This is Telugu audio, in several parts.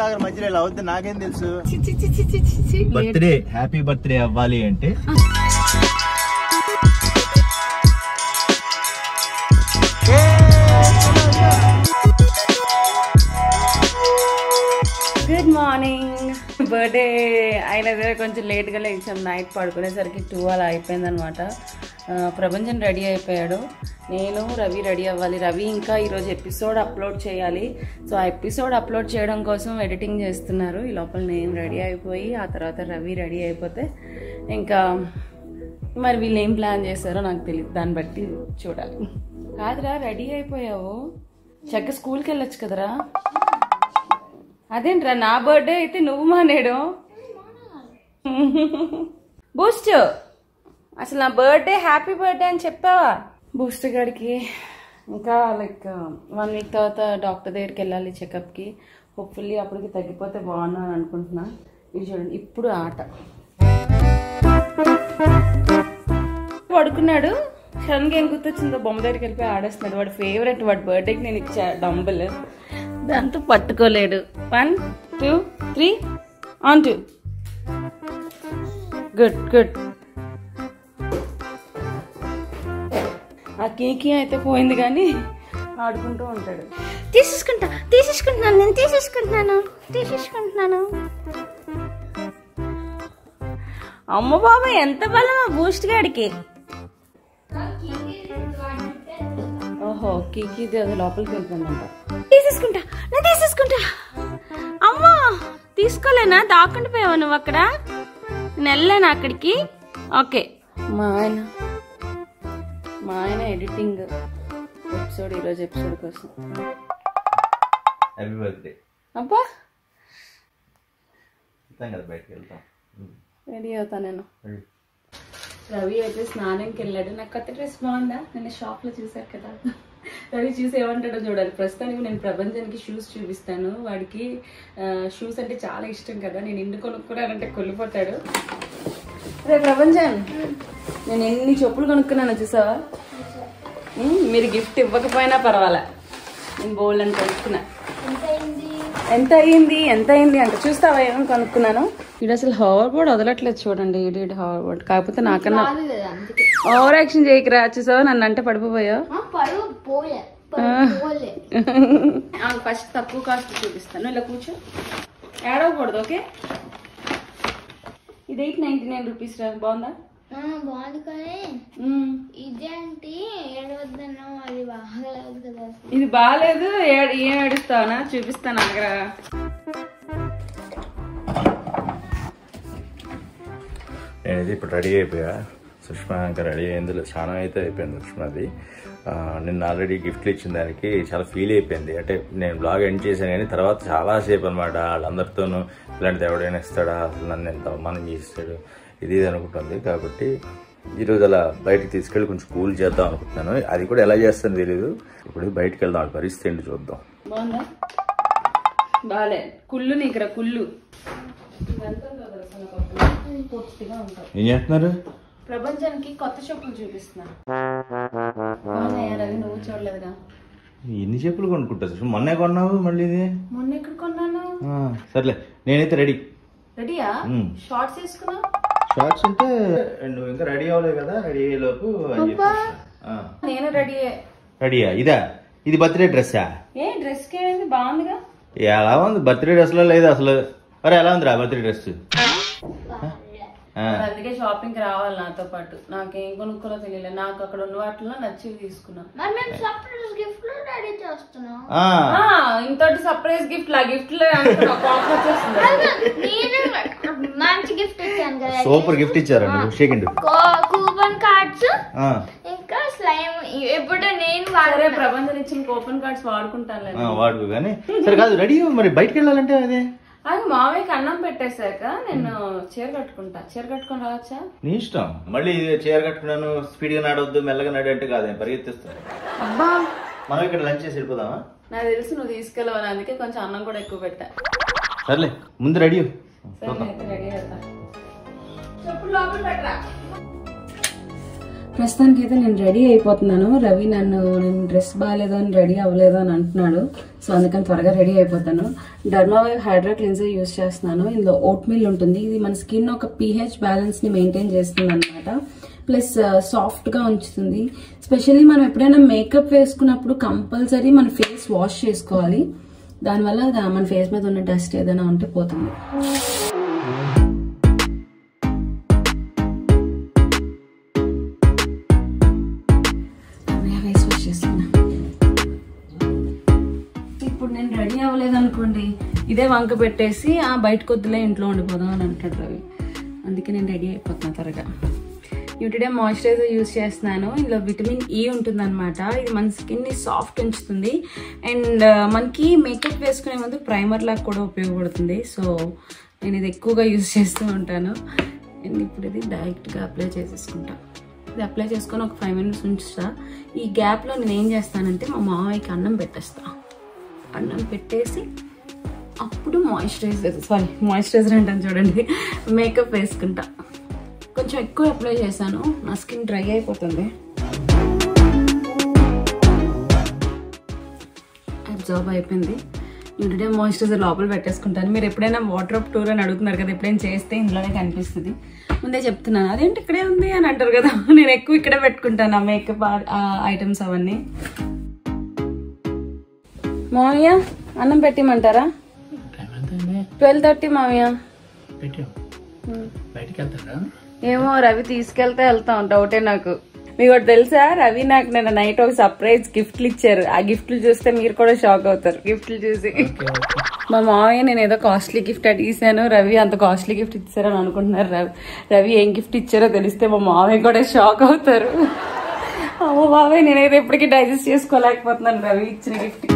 సాగర్ మధ్యలో ఇలా అవుద్ది నాకేం తెలుసు? చి, చి, చి, చి, చి, చి, చి. లేట్. బర్త్డే హ్యాపీ బర్త్డే అవ్వాలి అంటే? గుడ్ మార్నింగ్ బర్త్డే అయిన కొంచెం లేట్గా లేచాం నైట్ పడుకునేసరికి టూ అలా అయిపోయింది ప్రపంచం రెడీ అయిపోయాడు. నేను రవి రెడీ అవ్వాలి. రవి ఇంకా ఈరోజు ఎపిసోడ్ అప్లోడ్ చేయాలి. సో ఆ ఎపిసోడ్ అప్లోడ్ చేయడం కోసం ఎడిటింగ్ చేస్తున్నారు. ఈ లోపల నేను రెడీ అయిపోయి ఆ తర్వాత రవి రెడీ అయిపోతే ఇంకా మరి వీళ్ళు ఏం ప్లాన్ చేస్తారో నాకు తెలియదు దాన్ని బట్టి చూడాలి. కాదురా రెడీ అయిపోయావు. చక్కగా స్కూల్కి వెళ్ళొచ్చు కదరా? అదేంట్రా నా బర్త్డే అయితే నువ్వు మానేడు బూస్ట్. అసలు నా బర్త్డే హ్యాపీ బర్త్డే అని చెప్పావా? బూస్ట్ గడికి. ఇంకా లైక్ వన్ వీక్ తర్వాత డాక్టర్ దగ్గరికి వెళ్ళాలి చెకప్కి. హోప్ఫుల్లీ అప్పటికి తగ్గిపోతే బాగున్నా అని అనుకుంటున్నా. ఇది చూడండి ఇప్పుడు ఆట. పడుకున్నాడు. సడన్గా ఏం గుర్తొచ్చిందో? బొమ్మ దగ్గరికి వెళ్ళిపోయి ఆడేస్తున్నాడు. వాడు ఫేవరెట్ వాడి బర్త్డేకి నేను ఇచ్చా డంబుల్. దాంతో పట్టుకోలేడు. One two three on two good good కేకి అయితే పోయింది కానీ ఆడుకుంటూ ఉంటాడు. తీసేసుకుంటా తీసేసుకుంటున్నాను నేను తీసేసుకుంటున్నాను తీసేసుకుంటున్నాను. అమ్మ బాబా ఎంత బలం ఆ బూస్ట్ గాడికి? ఓహో కీకి అది లోపలికి వెళ్ళిపోయిందంట. తీసేసుకుంటా నేను తీసేసుకుంటా. అమ్మా తీసుకోలేనా? దాక్కుండా పోయావా నువ్వు అక్కడ? వెళ్ళాను అక్కడికి? ఓకే. మా ఆయన మా ఆయన ఎడిటింగ్ ఎపిసోడ్ ఈరోజు ఎపిసోడ్ కోసం. హ్యాపీ బర్త్డే అబ్బా! కదా బయటకు వెళ్తాం రెడీ అవుతా నేను. రవి అయితే స్నానంకి వెళ్ళాడు. నాకు కొత్త డ్రెస్ బాగుందా? నేను షాప్లో చూసారు కదా. రవి చూసి ఏమంటాడో చూడాలి. ప్రస్తుతానికి నేను ప్రపంచానికి షూస్ చూపిస్తాను. వాడికి షూస్ అంటే చాలా ఇష్టం కదా. నేను ఇండు కొనుక్కున్నానంటే కొల్లిపోతాడు. రే ప్రపంచం. నేను ఎన్ని చెప్పులు కొనుక్కున్నాను చూసావా? మీరు గిఫ్ట్ ఇవ్వకపోయినా పర్వాలే. నేను బోల్డ్ అని కొనుక్కున్నా. ఎంత అయ్యింది ఎంత అయింది? అంటే చూస్తావా ఏమని కొనుక్కున్నాను? ఇది అసలు హవర్ బోర్డ్ వదలట్లేదు చూడండి ఇది హవర్ బోర్డ్ కాకపోతే నాకన్నా ఓవర్ యాక్షన్ చేయకరా చూసావా? నన్ను అంటే పడిపోయా ఫస్ట్ తక్కువ కాస్ట్ చూపిస్తాను. ఇలా కూర్చో. ఏడవకూడదు ఓకే ఇది ఎయిట్ నైన్టీ నైన్ రూపీస్ రా బాగుందా? ఆ, బాగుంది కానీ. ఇదేంటి? ఏడవద్దన్నా అది బాగలేదు కదా. ఇది బాగాలేదు ఏ- ఏం ఏడుస్తావనా? చూపిస్తాను అక్కడ నేనైతే ఇప్పుడు రెడీ అయిపోయా? సుష్మా ఇంకా రెడీ అయింది స్నానం అయితే అయిపోయింది సుష్మాది నిన్న ఆల్రెడీ గిఫ్ట్లు ఇచ్చిన దానికి చాలా ఫీల్ అయిపోయింది. అంటే నేను బ్లాగ్ ఎండ్ చేశాను కానీ తర్వాత చాలాసేపు అనమాట వాళ్ళందరితోనూ ఇలాంటిది ఎవడైనా ఇస్తాడా? అసలు నన్ను ఎంత అవమానం చేస్తాడు ఇది ఇది అనుకుంటుంది. కాబట్టి ఈరోజు అలా బయటకు తీసుకెళ్ళి కొంచెం కూల్ చేద్దాం అనుకుంటున్నాను. అది కూడా ఎలా చేస్తానో తెలియదు ఇప్పుడు బయటకు వెళ్దాం. వాళ్ళ పరిస్థితి ఏంటి చూద్దాం. బాలే. కుళ్ళు కుళ్ళు. ఏం చేస్తున్నారు? ప్రపంచానికి కొత్త చెప్పులు చూపిస్తున్నా. బాగున్నాయా రవి నువ్వు చూడలేదుగా. ఎన్ని చెప్పులు కొనుక్కుంటా మొన్నే కొన్నావు మళ్ళీ ఇది? మొన్న ఎక్కడ కొన్నాను? ఆ, సర్లే నేనైతే రెడీ. రెడీయా. షార్ట్స్ వేసుకున్నా షార్ట్స్ అంటే నువ్వు ఇంకా రెడీ అవ్వలేదు కదా రెడీ అయ్యే లోపు అని చెప్పేసి. ఆ. నేను రెడీయే రెడీయా? ఇదా? ఇది బర్త్డే డ్రెస్సా ఏ డ్రెస్కి బాగుందిగా? ఎలా ఉంది. బర్త్డే డ్రెస్లో లేదు అసలు. మరి ఎలా ఉందిరా బర్త్డే డ్రెస్? అందుకే షాపింగ్కి రావాలి నాతో పాటు. నాకేం కొనుక్కోలో తెలియలేదు. నాకు అక్కడ ఉన్న వాటిలో నచ్చివి తీసుకున్నా. మరి మేము సర్ప్రైజ్ గిఫ్ట్లో రెడీ చేస్తున్నాం. ఆ, ఇంతటి సర్ప్రైజ్ గిఫ్ట్ లా గిఫ్ట్ మంచి గిఫ్ట్ ఇచ్చాను కదా. సూపర్ గిఫ్ట్ ఇచ్చారండి. షేకండి కూపన్ కార్డ్స్. ఇంకా స్లైమ్. ఎప్పుడు నేను వాడే ప్రపంచం ఇచ్చిన కూపన్ కార్డ్స్ వాడుకుంటాను వాడుకు కానీ సరే కాదు రెడీ? మరి బయటకు వెళ్ళాలంటే అదే? అది మావయ్యకి అన్నం పెట్టేశాక నేను చీర కట్టుకుంటా. చీర కట్టుకొని రావచ్చా? నీ ఇష్టం. మళ్ళీ చీర కట్టుకున్నాను స్పీడ్గా నడవద్దు మెల్లగా నడి అంటే కాదు పరిగెత్తిస్తాను. అబ్బా! మనం ఇక్కడ లంచ్ చేసి వెళ్ళిపోదామా? నాకు తెలుసు నువ్వు తీసుకెళ్ళవని అందుకే కొంచెం అన్నం కూడా ఎక్కువ పెట్టా. సర్లే ముందు రెడీ సరే రెడీ అవుతా. చెప్పులు లోపల పెట్టరా? ప్రస్తుతానికి అయితే నేను రెడీ అయిపోతున్నాను. రవి నన్ను నేను డ్రెస్ బాగాలేదు అని రెడీ అవ్వలేదు అని అంటున్నాడు. సో అందుకని త్వరగా రెడీ అయిపోతాను. డర్మావైవ్ హైడ్రా క్లిన్జర్ యూస్ చేస్తున్నాను. ఇందులో ఓట్ మిల్ ఉంటుంది. ఇది మన స్కిన్ ఒక పీహెచ్ బ్యాలెన్స్ని మెయింటైన్ చేస్తుంది అనమాట ప్లస్ సాఫ్ట్గా ఉంచుతుంది. స్పెషల్లీ మనం ఎప్పుడైనా మేకప్ వేసుకున్నప్పుడు కంపల్సరీ మన ఫేస్ వాష్ చేసుకోవాలి. దానివల్ల దా- మన ఫేస్ మీద ఉన్న డస్ట్ ఏదైనా ఉంటే పోతుంది. చేస్తున్నా. ఇప్పుడు నేను రెడీ అవ్వలేదు అనుకోండి ఇదే వంక పెట్టేసి ఆ బయటకు వద్దులే ఇంట్లో ఉండిపోదాం అని అంటాడు రవి. అందుకే నేను రెడీ అయిపోతున్నా త్వరగా. యూటిడే మాయిశ్చరైజర్ యూస్ చేస్తున్నాను. ఇందులో విటమిన్ e ఈ ఉంటుంది అనమాట ఇది మన స్కిన్ని సాఫ్ట్ ఉంచుతుంది. అండ్ మనకి మేకప్ వేసుకునే ముందు ప్రైమర్ లాగా కూడా ఉపయోగపడుతుంది. సో నేను ఇది ఎక్కువగా యూస్ చేస్తూ ఉంటాను. అండ్ ఇప్పుడు ఇది డైరెక్ట్గా అప్లై చేసేసుకుంటాను ఇది అప్లై చేసుకొని ఒక ఫైవ్ మినిట్స్ ఉంచుతా. ఈ గ్యాప్లో నేను ఏం చేస్తానంటే మా మామయ్యకి అన్నం పెట్టేస్తా. అన్నం పెట్టేసి అప్పుడు మాయిశ్చరైజర్ సారీ మాయిశ్చరైజర్ అంటాను చూడండి మేకప్ వేసుకుంటా. కొంచెం ఎక్కువ అప్లై చేశాను నా స్కిన్ డ్రై అయిపోతుంది. అబ్జర్వ్ అయిపోయింది. యూనిడే మాయిశ్చరైజర్ లోపల పెట్టేసుకుంటాను. మీరు ఎప్పుడైనా వాటర్ అప్ టూర్ అని అడుగుతున్నారు కదా ఎప్పుడైనా చేస్తే ఇందులోనే కనిపిస్తుంది. ముందే చెప్తున్నాను. అదేంటి ఇక్కడే ఉంది? అని అంటారు కదా. నేను ఎక్కువ ఇక్కడే పెట్టుకుంటాను ఆ మేకప్ ఐటమ్స్ అవన్నీ. మామయ్య అన్నం పెట్టిమంటారా? ట్వెల్వ్ థర్టీ మామయ్య ఏమో రవి తీసుకెళ్తే వెళ్తాం డౌటే నాకు. మీకు ఒకటి తెలుసా? రవి నాకు నిన్న నైట్ ఒక సర్ప్రైజ్ గిఫ్ట్లు ఇచ్చారు. ఆ గిఫ్ట్లు చూస్తే మీరు కూడా షాక్ అవుతారు. గిఫ్ట్లు చూసి. మా మామయ్య నేను ఏదో కాస్ట్లీ గిఫ్ట్ అడిగిసాను రవి అంత కాస్ట్లీ గిఫ్ట్ ఇచ్చారని అనుకుంటున్నారు. రవి రవి ఏం గిఫ్ట్ ఇచ్చారో తెలిస్తే మా మామయ్య కూడా షాక్ అవుతారు. అమ్మ బాబాయ్ నేనైతే ఇప్పటికీ డైజెస్ట్ చేసుకోలేకపోతున్నాను. రవి ఇచ్చిన గిఫ్ట్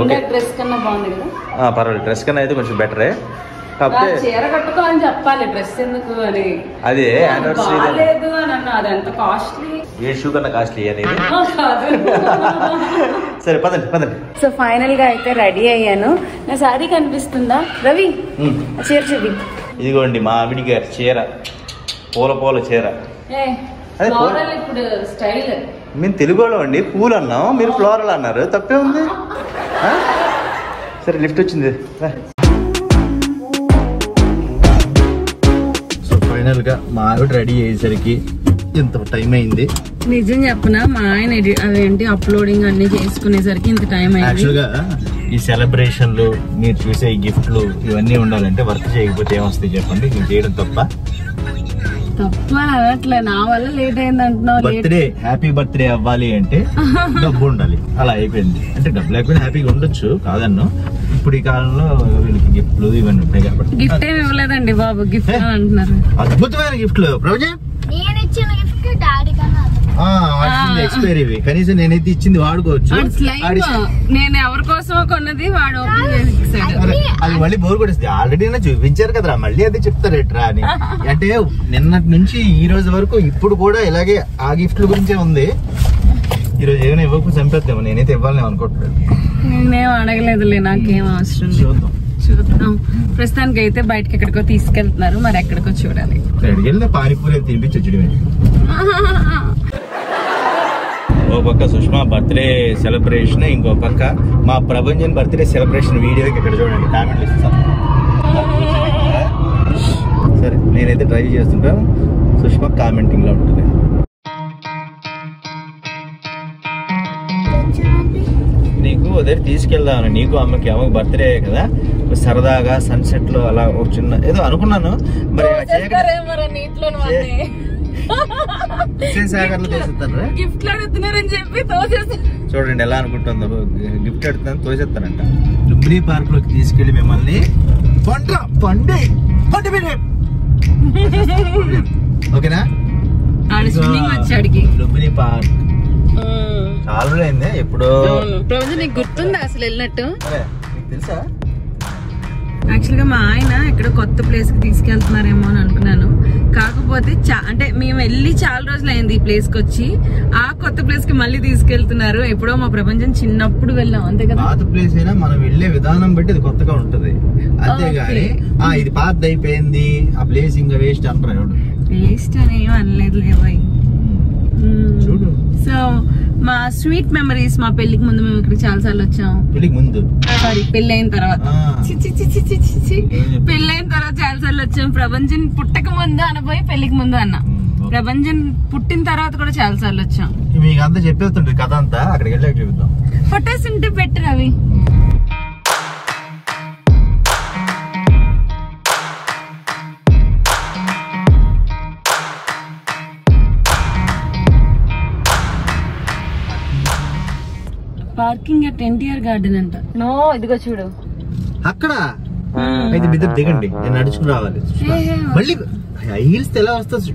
ఓకే. డ్రెస్ కన్నా బాగుంది కదా. పర్వాలేదు. డ్రెస్ కన్నా అయితే కొంచెం బెటరే ఆ కాకపోతే చీర కట్టుకోవాలని చెప్పాలి. డ్రెస్ ఎందుకు అని. అదే యానివర్సరీ బాగాలేదు అని అన్నా. అది ఎంత కాస్ట్లీ ఏ షూ కన్నా కాస్ట్లీ అనేది? సరే పదండి పదండి. సో ఫైనల్గా అయితే రెడీ అయ్యాను. నా సారీ కనిపిస్తుందా? రవి? చీర చూపి. ఇదిగోండి మా ఆవిడి గారి చీర. పూల పూల చీర. ఏ అదే ఫ్లోరల్ ఇప్పుడు స్టైల్ మేము తెలుగు వాళ్ళం అండి. పూలు అన్నాం. మీరు ఫ్లోరల్ అన్నారు. తప్పే ఉంది? సరే లిఫ్ట్ వచ్చింది. సో ఫైనల్గా మా ఆవిడ రెడీ అయ్యేసరికి ఇంత టైం అయింది. నిజం చెప్పనా మా ఆయన అదేంటి అప్లోడింగ్ అన్ని చేసుకునేసరికి ఇంత టైం అయింది. యాక్చువల్గా ఈ సెలబ్రేషన్లు మీరు చూసే ఈ గిఫ్ట్లు ఇవన్నీ ఉండాలంటే వర్క్ చేయకపోతే ఏమొస్తాయి చెప్పండి మీరు చేయడం తప్ప. తప్ప అని అనట్లే. నా వల్ల లేట్ అయింది అంటున్నావు బర్త్డే హ్యాపీ బర్త్డే అవ్వాలి అంటే డబ్బు ఉండాలి. అలా అయిపోయింది. అంటే డబ్బు లేకపోయినా హ్యాపీగా ఉండొచ్చు కాదన్ను. ఇప్పుడు ఈ కాలంలో వీళ్ళకి గిఫ్ట్లు ఇవన్నీ ఉంటాయి కాబట్టి. గిఫ్ట్ ఏమి ఇవ్వలేదండి బాబు గిఫ్ట్ అంటున్నారు. అద్భుతమైన గిఫ్ట్లు ప్రభుజ నేను ఇచ్చిన గిఫ్ట్ డాడీ కన్నా ఎక్స్పైరీ ఇవి కనీసం నేనైతే ఇచ్చింది వాడుకోవచ్చు. నేను ఎవరి కోసమో కొన్నది వాడు అది మళ్ళీ బోర్ కొట్టేస్తుంది ఆల్రెడీ చూపించారు కదరా మళ్ళీ అదే చెప్తారేట్రా అని. అంటే నిన్నటి నుంచి ఈ రోజు వరకు ఇప్పుడు కూడా ఇలాగే ఆ గిఫ్ట్ల గురించే ఉంది. ఈ రోజు ఏమైనా ఇవ్వకపోతే చంపేద్దాము. నేనైతే ఇవ్వాలని అనుకోవట్లేదు నేనేం అడగలేదులే నాకేం అవసరం లేదు. చూద్దాం. చూద్దాం. ప్రస్తుతానికి అయితే బయటకి ఎక్కడికో తీసుకెళ్తున్నారు. మరి ఎక్కడికో చూడాలి. పానీపూరి ఓ పక్క సుష్మా బర్త్డే సెలబ్రేషన్ ఇంకో పక్క మా ప్రభంజన్ బర్త్డే సెలబ్రేషన్ వీడియోకి ఇక్కడ చూడండి కామెంట్లు ఇస్తాం. సరే నేనైతే ట్రై చేస్తుంటాను సుష్మా కామెంటింగ్లో ఉంటుంది. నీకు అదే తీసుకెళ్దామని నీకు అమ్మకి అమ్మకి బర్త్డే కదా. సరదాగా సన్సెట్లో అలా ఒక చిన్న ఏదో అనుకున్నాను. మరి అడుగుతున్నారని చెప్పి తోచేస్తారు చూడండి ఎలా అనుకుంటుందో. గిఫ్ట్ అడుగుతాను తోసేస్తానంట లుంబిని పార్క్లోకి తీసుకెళ్ళి మిమ్మల్ని పంట పండి పండి ఓకేనా? లుంబిని పార్క్. చాలా అయింది ఎప్పుడో ప్రభు నీకు గుర్తుందా అసలు వెళ్ళినట్టు? తెలుసా? యాక్చువల్గా మా ఆయన ఎక్కడో కొత్త ప్లేస్కి తీసుకెళ్తున్నారేమో అని అనుకున్నాను. కాకపోతే అంటే మేము వెళ్ళి చాలా రోజులు అయింది ఈ ప్లేస్కి వచ్చి ఆ కొత్త ప్లేస్కి మళ్ళీ తీసుకెళ్తున్నారు. ఎప్పుడో మా ప్రపంచం చిన్నప్పుడు వెళ్ళాం. అంతే కదా? పాత ప్లేస్ అయినా మనం వెళ్ళే విధానం బట్టి అది కొత్తగా ఉంటది. అంతేగాని ఆ ఇది పాతది అయిపోయింది ఆ ప్లేస్ ఇంకా వేస్ట్ అంటారు వేస్ట్ అని ఏం అనలేదు లేవాయి చూడు. సో మా స్వీట్ మెమరీస్ మా పెళ్ళికి ముందు మేము ఇక్కడ చాలా సార్లు వచ్చాం. పెళ్ళికి ముందు? సారీ పెళ్ళైన తర్వాత. ఆ. చి, చి, చి, చి, చి, చి, చి. ఏం చెప్పావు? పెళ్ళైన తర్వాత చాలా సార్లు వచ్చాం. ప్రపంచం పుట్టక ముందు అనబోయి పెళ్ళికి ముందు అన్న. ప్రపంచం పుట్టిన తర్వాత కూడా చాలా సార్లు వచ్చాం. మీకు అంతా చెప్పేస్తుంటది కథ అంతా. అక్కడికి వెళ్ళాక చూపిద్దాం ఫొటోస్ ఉంటే పెట్టు Ravi. Parking at NTR garden అంట. నో ఇదిగో చూడు. అక్కడ? అయితే బిద్దరు దిగండి. నేను నడుచుకుని రావాలి. మళ్ళీ హీల్స్ ఎలా వస్తుంది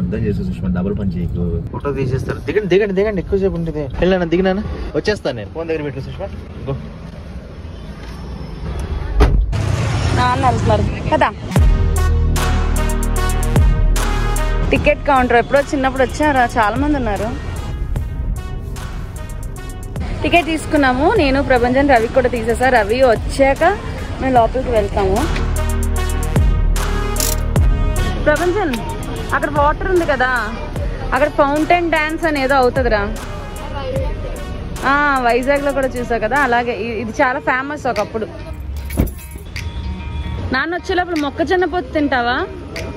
అర్థం చేసు సుష్మా డబుల్ పని చేయకు. ఫోటో తీసేస్తారు. దిగండి దిగండి దిగండి. ఎక్కువసేపు ఉంటుంది వెళ్ళాను దిగినాను? వచ్చేస్తాను నేను. ఫోన్ దగ్గర పెట్టు సుష్మా. గో నాన్న వెళ్తున్నారు కదా టికెట్ కౌంటర్ ఎప్పుడో చిన్నప్పుడు వచ్చారా చాలా మంది ఉన్నారు. టికెట్ తీసుకున్నాము. నేను ప్రభంజన్ రవి కూడా తీసేసా. రవి వచ్చాక మేము లోపలికి వెళ్తాము. ప్రభంజన్ అక్కడ వాటర్ ఉంది కదా. అక్కడ ఫౌంటైన్ డాన్స్ అని ఏదో అవుతుందిరా. వైజాగ్లో కూడా చూసా కదా. అలాగే ఇది చాలా ఫేమస్ ఒకప్పుడు. నాన్న వచ్చేటప్పుడు మొక్కజొన్న పొత్తు తింటావా?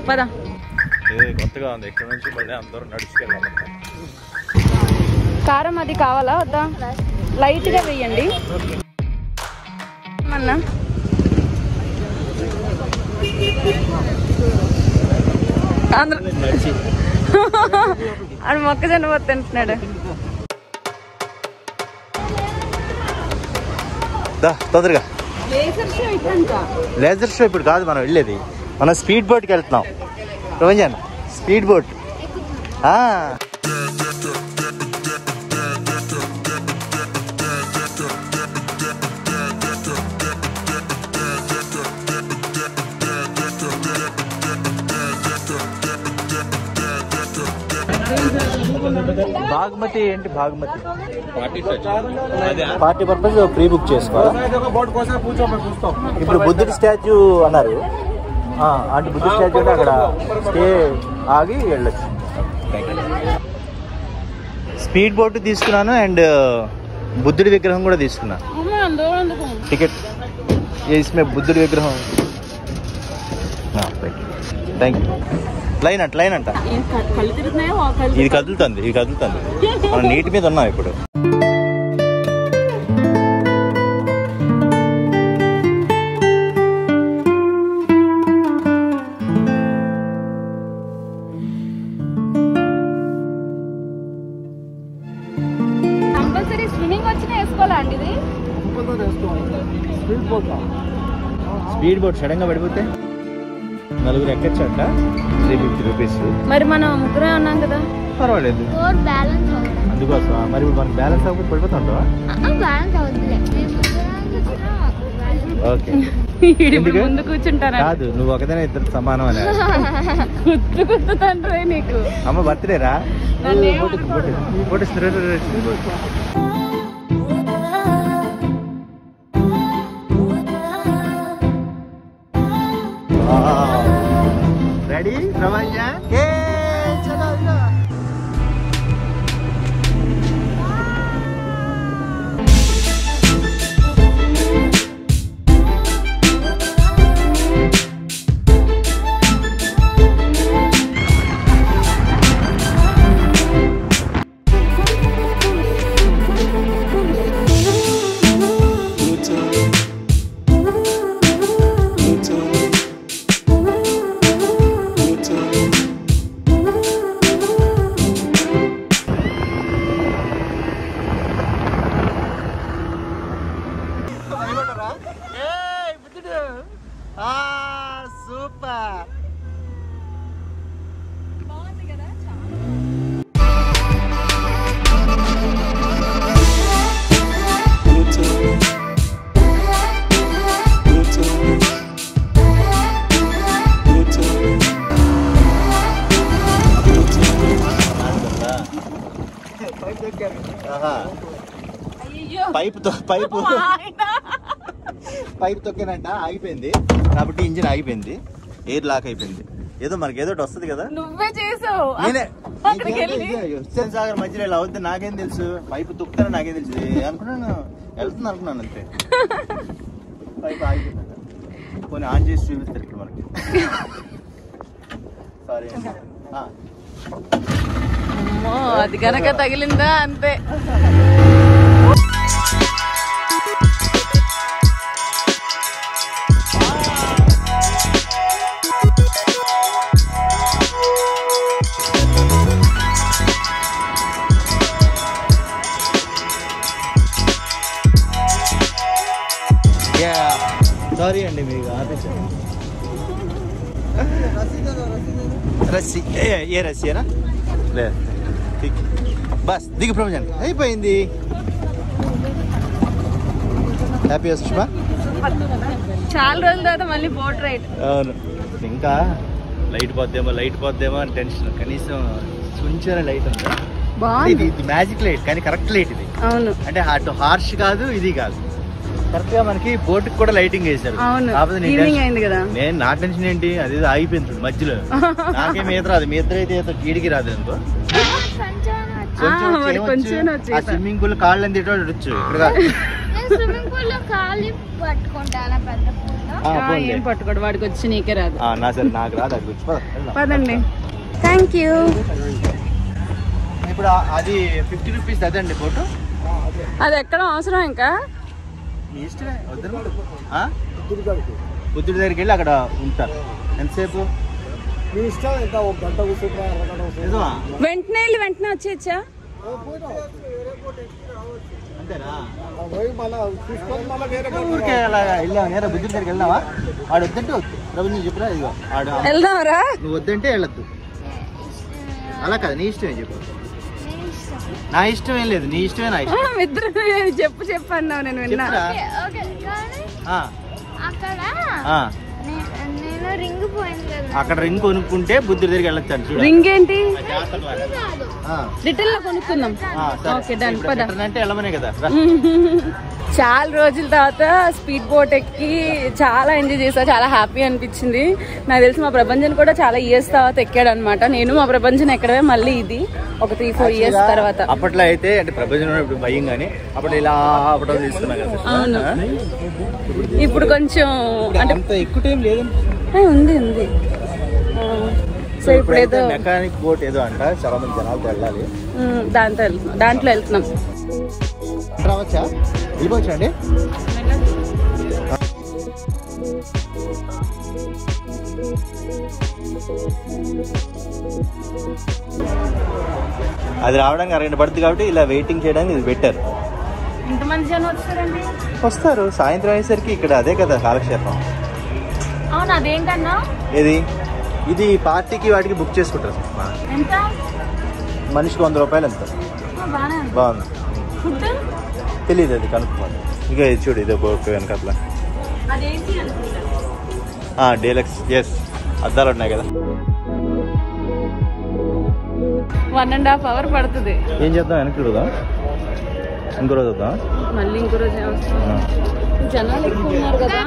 పద. ఇది కొత్తగా ఉంది. ఇక్కడ నుంచి మళ్ళీ అందరూ నడుచుకెళ్ళాలి. కారం అది కావాలా? వద్దా? లైట్గా వేయండి. అన్నా అందరూ ఆడు మొక్కజొన్న పొత్తు తింటున్నాడు. దా తొందరగా. లేజర్ షో ఇప్పుడు కాదు మనం వెళ్ళేది. మనం స్పీడ్ బోట్కి వెళ్తున్నాం. రోజాన్ స్పీడ్ బోట్. బాగ్మతి ఏంటి? Bhagmati. Party purpose pre book చేసుకోవాలి. ఇప్పుడు బుద్ధుడి స్టాచ్యూ అన్నారు. అంటే బుద్ధుడి స్టాచ్యూ అక్కడ స్టే ఆగి వెళ్ళచ్చు. స్పీడ్ బోట్ తీసుకున్నాను అండ్ బుద్ధుడి విగ్రహం కూడా తీసుకున్నా. టికెట్. ఇస్మే బుద్ధుడి విగ్రహం. థ్యాంక్ యూ లైన్ అంట లైన్ అంట. ఇది కదులుతుంది ఇది కదులుతుంది. మనం నీటి మీద ఉన్నాం ఇప్పుడు. స్పీడ్ బోట్ సడన్గా పడిపోతే? నలుగురు ఎక్కచ్చంట త్రీ ఫిఫ్టీ రూపీస్ మరి మనం ముగ్గురే ఉన్నాం కదా పర్వాలేదు అందుకోసం మరి మనకి బ్యాలెన్స్ అవ్వకపోతే పడిపోతుంటావా ఓకే? ముందు కూర్చుంటారా కాదు నువ్వు ఒకదనే ఇద్దరు సమానం అని గుర్తు గుర్తు తండ్రి నీకు అమ్మ బర్త్డే రా నన్ను ఏం photo photo photo pipe. Pipe తొక్కినంట ఆగిపోయింది. కాబట్టి ఇంజిన్ ఆగిపోయింది. ఎయిర్ లాక్ అయిపోయింది. ఏదో మనకి ఏదో వస్తుంది కదా. నువ్వే చేసావు. నేనే. హుస్సేన్ సాగర్ మధ్యలో ఇలా అవుద్ది నాకేం తెలుసు? పైపు తుక్కుతానని నాకేం తెలుసు? అనుకున్నాను. వెళ్తుంది అనుకున్నాను అంతే. పైపు ఆగిపోయింది పోనీ ఆన్ చేసి చూపిస్తారు ఇక్కడ మనకి. సారీ అది కనుక తగిలిందా? అంతే. సారీ అండి మీకు ఆపించాను రస్సీ. ఏ ఏ రస్సీనా లేదు. బస్ దిగు ప్రపంచం అయిపోయింది. హ్యాపీ సుష్మా. చాలా రోజుల తర్వాత మళ్ళీ బోట్ రైడ్ అవును. ఇంకా? లైట్ పోద్దేమో లైట్ పోద్దేమో అని టెన్షన్ కనీసం కొంచెం లైట్ ఉంది? ఇది మ్యాజిక్ లైట్ కానీ కరెక్ట్ లైట్ ఇది. అవును. అంటే అటు హార్ష్ కాదు ఇది కాదు. కరెక్ట్గా మనకి బోట్ కూడా లైటింగ్ వేశారు. అవును. కాకపోతే నీ ఈవినింగ్ టెన్షన్- అయింది కదా. నేను నా టెన్షన్ ఏంటి అది ఆగిపోయింది మధ్యలో. నాకేం ఈత రాదు మీ ఇద్దరు అయితే ఈత కీడికి రాదు అనుకో. స్విమ్మింగ్ పూల్ కాళ్ళు అని తిట్టడం వచ్చు ఇక్కడ కాదు. నేను స్విమ్మింగ్ పూల్లో కాలి పట్టుకుంటానా పెద్ద పూల్ ఆ, ఆ, పోన్లే. ఏం పట్టుకోడు వాడికి వచ్చి నీకే రాదు. ఆ, నా సరే నాకు రాదు అది వచ్చి పద, వెళ్దాం. పదండి. థ్యాంక్ యూ ఇప్పుడు అది ఫిఫ్టీ రూపీస్ అదండి ఫోటో అది ఎక్కడ అవసరం ఇంకా మీ ఇష్టమే వద్దను ఆ? బుద్ధుడి దగ్గరికి వెళ్ళి అక్కడ ఉంటారు. ఎంతసేపు? వెంటనే వెళ్ళి వెంటనే వచ్చేచ్చా ఊరికే అలా వెళ్ళావా నేరా బుద్ధుడి దగ్గరికి వెళ్ళావా వద్దంటే వద్దు. ఇదిగో ఆడు వెళ్దాంరా నువ్వు వద్దంటే వెళ్ళొద్దు. అలా కాదు నీ ఇష్టమే చెప్పు. నా ఇష్టం ఏం లేదు నీ ఇష్టమే నా ఇష్టం. ఇద్దరు చెప్పు చెప్పు అన్నావు నేను విన్నా. అక్కడ అక్కడ రింగ్ కొనుక్కుంటే బుద్ధుడి దగ్గరికి వెళ్ళొచ్చాను చూడు. రింగ్ ఏంటి? రిటర్న్లో కొనుక్కుందాం. ఆ, సరే. ఓకే డన్ ఇప్పుడు పద. రిటర్న్ అంటే వెళ్ళమనే కదా. చాలా రోజుల తర్వాత స్పీడ్ బోట్ ఎక్కి చాలా ఎంజాయ్ చేసా చాలా హ్యాపీ అనిపించింది. నాకు తెలిసి మా ప్రపంచం కూడా చాలా ఇయర్స్ తర్వాత ఎక్కాడు అనమాట నేను మా ప్రపంచం ఎక్కడమే మళ్ళీ ఇది. ఒక త్రీ ఫోర్ ఇయర్స్ తర్వాత. అప్పట్లో అయితే అంటే ప్రపంచంలో ఇప్పుడు భయం కానీ అప్పుడు ఇలా అవును. ఇప్పుడు కొంచెం అంటే ఎక్కువ టైం లేదు ఉంది ఉంది. ఆ, సో ఇప్పుడు ఏదో మెకానిక్ బోట్ ఏదో అంట చాలా మంది జనాలతో వెళ్ళాలి. దాంతో వెళ్తున్నాం దాంట్లో వెళ్తున్నాం. రావచ్చా? వెళ్ళిపోవచ్చా అండి? అది రావడానికి అరగంట పడుతుంది కాబట్టి ఇలా వెయిటింగ్ చేయడానికి ఇది బెటర్ వస్తారు సాయంత్రం అయ్యేసరికి ఇక్కడ అదే కదా కాలక్షేపం. అవును అదేంటన్నా? ఏది? ఇది పార్టీకి వాటికి బుక్ చేసుకుంటారు ఎంత? మనిషికి వంద రూపాయలు ఎంత? బాగుంది. ఫుడ్ తెలియదు అది కనుక్కోండి ఇక ఇది చూడు ఇదో బోక్ వెనకట్ల డీలక్స్. ఎస్ అద్దాలు ఉన్నాయి కదా. వన్ అండ్ హాఫ్ అవర్ పడుతుంది. ఏం చేద్దాం? వెనక్కి చూద్దాం ఇంకో రోజు వద్దాం. మళ్ళీ ఇంకో రోజు? జనాలు ఎక్కువ ఉన్నారు కదా.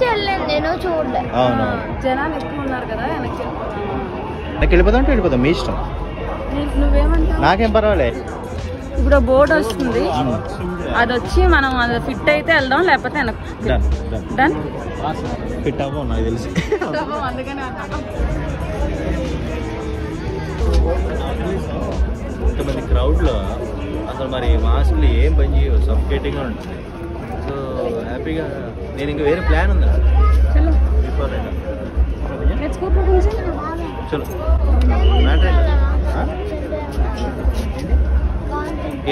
నుంచి వెళ్ళండి నేను చూడలే. అవును. జనాలు ఎక్కువ ఉన్నారు కదా వెనక్కి నాకు వెళ్ళిపోదాం అంటే వెళ్ళిపోదాం మీ ఇష్టం. నీకు నువ్వేమంటావు? నాకేం పర్వాలే. ఇప్పుడు బోర్డు వస్తుంది. అది వచ్చి మనం అది ఫిట్ అయితే వెళ్దాం లేకపోతే వెనక్కి డన్ ఫిట్ అవ్వం నాకు తెలిసి. అందుకనే ఇంతమంది క్రౌడ్లో అసలు మరి మాస్క్లు ఏం పని చేయవు సఫికేటింగ్గా ఉంటుంది. హ్యాపీగా నేను ఇంకా వేరే ప్లాన్ ఉందా. చలో. బిఫోర్ లెట్స్ గో ప్రపంచం చలో. మ్యాటర్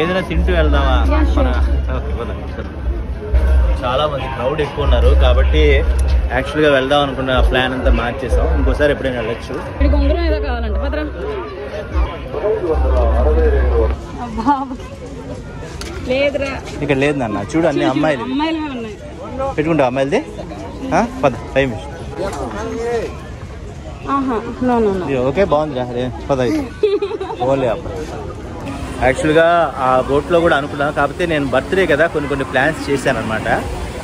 ఏదైనా తింటూ వెళ్దామా? Yeah, sure. మన ఓకే, పద, చలో. చాలా మంది క్రౌడ్ ఎక్కువ ఉన్నారు కాబట్టి యాక్చువల్గా వెళ్దాం అనుకున్న ప్లాన్ అంతా మార్చేసాం. ఇంకోసారి ఎప్పుడైనా వెళ్ళొచ్చు. లేదురా. ఇక్కడ లేదు నాన్న చూడు అన్ని అమ్మాయిలు. అమ్మాయిలే ఉన్నాయి. పెట్టుకుంటావు అమ్మాయిలది? ఆ? పద టైం ఆహా నో నో నో. ఓకే బాగుంది రా పద అయితే. ఓలే అప్పుడు యాక్చువల్గా ఆ బోట్లో కూడా అనుకున్నాను కాకపోతే నేను బర్త్డే కదా కొన్ని కొన్ని ప్లాన్స్ చేశాను అనమాట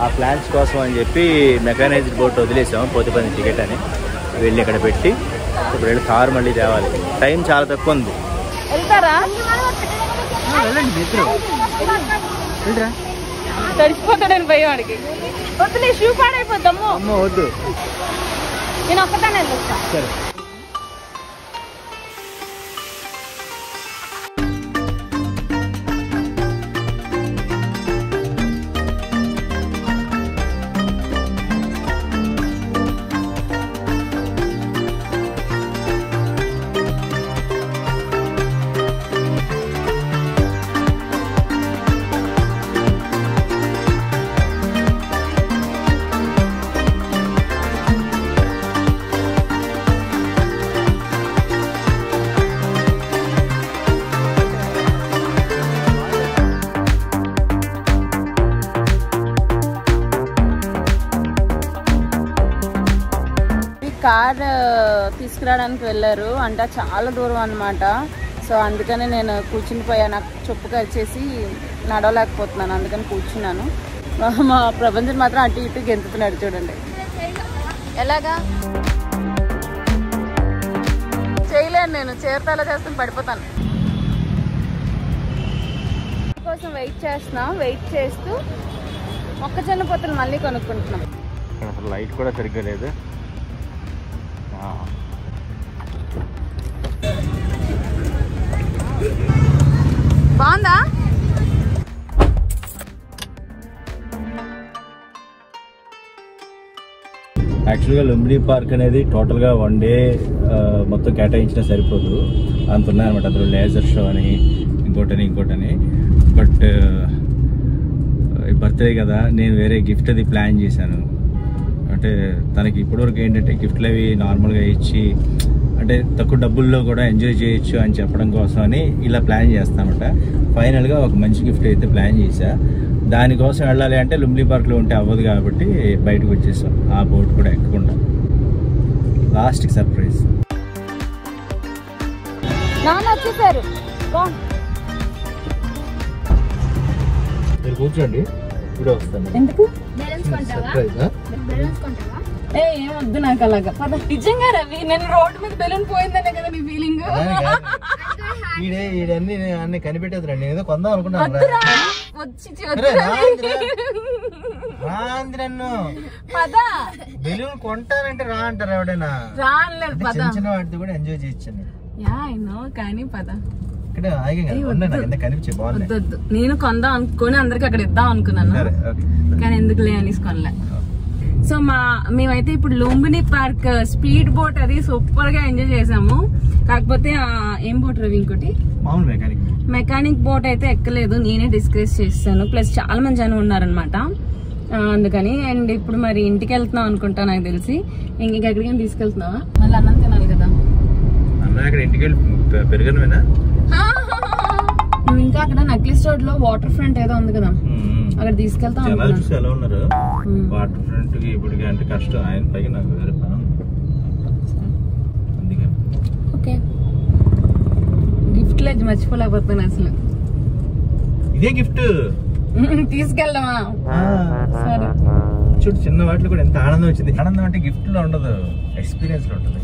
ఆ ప్లాన్స్ కోసం అని చెప్పి మెకానైజ్డ్ బోట్ వదిలేసాం పోతిపల్లి టికెట్ అని. వెళ్ళి ఇక్కడ పెట్టి ఇప్పుడు వెళ్ళి కారు మళ్ళీ తేవాలి. టైం చాలా తక్కువ ఉంది. వెళ్తారా? తడిచిపోతాడని భయం వాడికి వద్దులే షూ పాడైపోద్దాము. అమ్మ వద్దు. నేను ఒక్కదానే వెళ్ళొస్తా సరే. తీసుకురావడానికి వెళ్ళారు. అంటే చాలా దూరం అనమాట సో అందుకని నేను కూర్చుని పోయా నాకు చొప్పు కరిచేసి నడవలేకపోతున్నాను. అందుకని కూర్చున్నాను. మా- ప్రపంచం మాత్రం అటు ఇటు గెంతుతున్నాడు చూడండి. ఎలాగా? చేయలేను నేను. చేరతాలో చేస్తాను పడిపోతాను. కోసం వెయిట్ చేస్తున్నాం. వెయిట్ చేస్తూ మొక్కజొన్న పొత్తులు మళ్ళీ కొనుక్కుంటున్నాం. లైట్ కూడా సరిగ్గా లేదు. బాగుందా? యాక్చువల్గా లుంబిని పార్క్ అనేది టోటల్గా వన్ డే మొత్తం కేటాయించినా సరిపోదు. అంత ఉన్నాయన్నమాట అందులో లేజర్ షో అని ఇంకోటని ఇంకోటని. బట్ బర్త్డే కదా నేను వేరే గిఫ్ట్ అది ప్లాన్ చేశాను. అంటే తనకి ఇప్పటివరకు ఏంటంటే గిఫ్ట్లు అవి నార్మల్గా ఇచ్చి అంటే తక్కువ డబ్బుల్లో కూడా ఎంజాయ్ చేయొచ్చు అని చెప్పడం కోసం అని ఇలా ప్లాన్ చేస్తానమాట ఫైనల్గా ఒక మంచి గిఫ్ట్ అయితే ప్లాన్ చేశా. దానికోసం వెళ్ళాలి అంటే లుంబ్లీ పార్క్లో ఉంటే అవ్వదు కాబట్టి బయటకు వచ్చేసాం. ఆ బోట్ కూడా ఎక్కకుండా. లాస్ట్కి సర్ప్రైజ్ వచ్చేసారు. మీరు కూర్చోండి. ఇప్పుడే వస్తాను. ఎందుకు? సర్ప్రైజ్ కొంటావా? ఏ ఏమొద్దు నాకు అలాగా. పద. నిజంగా రవి నేను రోడ్డు మీద బెలూన్ పోయిందనే కదా నీ ఫీలింగ్ ఈడే ఈడన్నీ అన్ని కనిపెట్టేది నేను ఏదో కొందాం అనుకున్నాను వచ్చి. రాంద్రన్ను పద. బెలూన్ కొంటానంటే రా అంటారు ఎవడైనా రాలేదు పద. చిన్న వాటితో కూడా ఎంజాయ్ చేయొచ్చు యా ఐ నో కానీ పద. ఇక్కడ నేను కొందాం అనుకొని అందరికి అక్కడ ఇద్దాం అనుకున్నాను. కానీ ఎందుకులే అనేసి కొనలే. సో మా మేమైతే ఇప్పుడు లుంబిని పార్క్ స్పీడ్ బోట్ అది సూపర్గా ఎంజాయ్ చేసాము. కాకపోతే ఏం బోట్ రవి ఇంకోటి? మెకానిక్ బోట్ అయితే ఎక్కలేదు నేనే డిస్కస్ చేస్తాను. ప్లస్ చాలా మంది జనం ఉన్నారనమాట అందుకని అండ్ ఇప్పుడు మరి ఇంటికి వెళ్తున్నాం అనుకుంటా నాకు తెలిసి. ఇంక ఎక్కడికైనా తీసుకెళ్తున్నావా? మళ్ళీ అన్నం తినాలి కదా. నువ్వు ఇంకా అక్కడ నక్లిస్ రోడ్లో వాటర్ ఫ్రంట్ ఏదో ఉంది కదా. అక్కడ తీసుకెళ్తాం జనాలు చూసి ఎలా ఉన్నారు. వాటర్ ఫ్రంట్కి ఇప్పటికి అంటే కష్టం. ఆయన పైకి నాకు వేరే పని ఉంది. అందుకని. ఓకే. గిఫ్ట్ లేదు మర్చిపోలేకపోతున్నాను అసలు. ఇదే గిఫ్ట్. తీసుకెళ్దామా? సరే. చూడు చిన్న వాటిలో కూడా ఎంత ఆనందం వచ్చింది. ఆనందం అంటే గిఫ్ట్లో ఉండదు. ఎక్స్పీరియన్స్లో ఉంటుంది.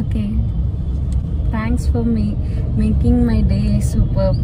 Okay. Thanks for me making my day super